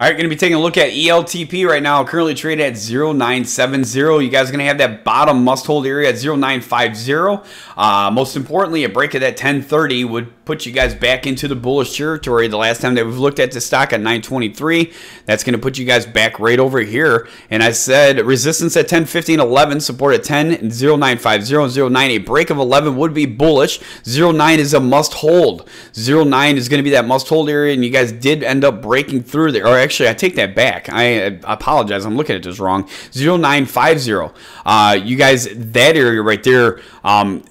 All right, going to be taking a look at ELTP right now, currently traded at 0970. You guys are going to have that bottom must hold area at 0950. Uh, most importantly, a break of that 1030 would put you guys back into the bullish territory. The last time that we've looked at the stock at 923, that's going to put you guys back right over here. And I said resistance at 10, 15, 11, support at 10, and 0950 09. A break of 11 would be bullish. 09 is a must hold. 09 is going to be that must hold area, and you guys did end up breaking through there. Actually, I take that back. I apologize. I'm looking at this wrong. 0950. Uh, you guys, that area right there, um,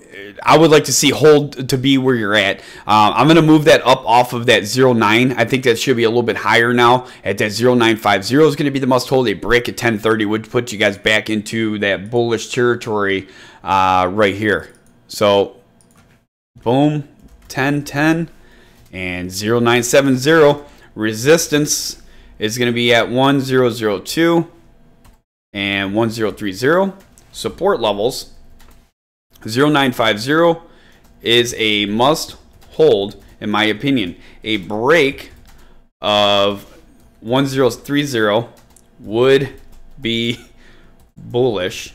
I would like to see hold to be where you're at. Uh, I'm going to move that up off of that 09. I think that should be a little bit higher now. At that 0950 is going to be the must hold. A break at 1030 would put you guys back into that bullish territory uh, right here. So, boom, 1010 and 0970. Resistance is going to be at 1002 and 1030. Support levels 0950 is a must hold, in my opinion. A break of 1030 would be bullish.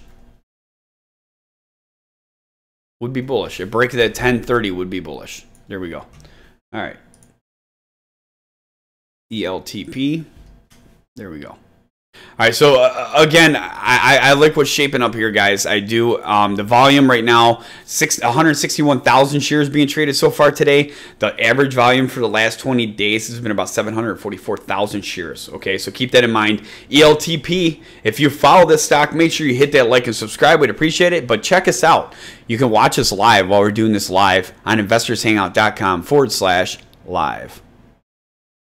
Would be bullish. A break that 1030 would be bullish. There we go. All right. ELTP. There we go. All right, so uh, again, I, I like what's shaping up here, guys. I do. Um, the volume right now, six, 161,000 shares being traded so far today. The average volume for the last 20 days has been about 744,000 shares. Okay, so keep that in mind. ELTP, if you follow this stock, make sure you hit that like and subscribe. We'd appreciate it. But check us out. You can watch us live while we're doing this live on investorshangout.com forward slash live.